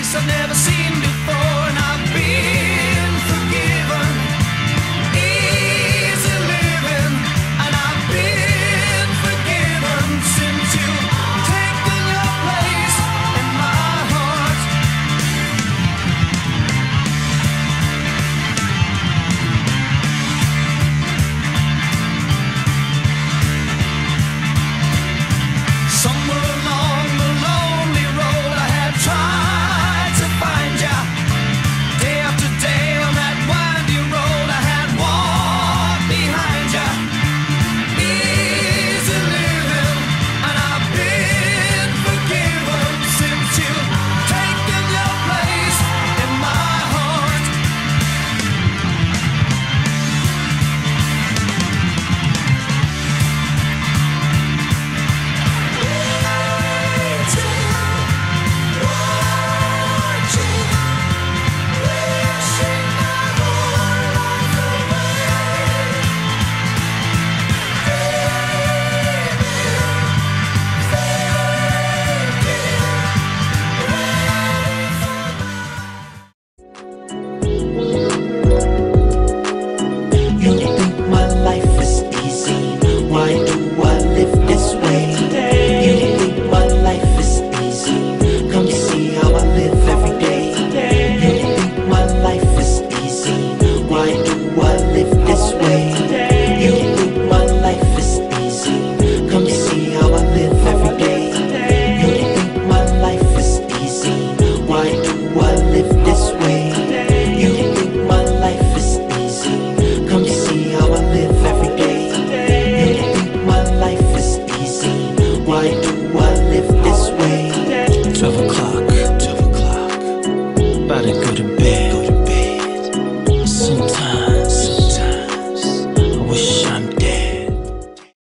place I've never seen before. my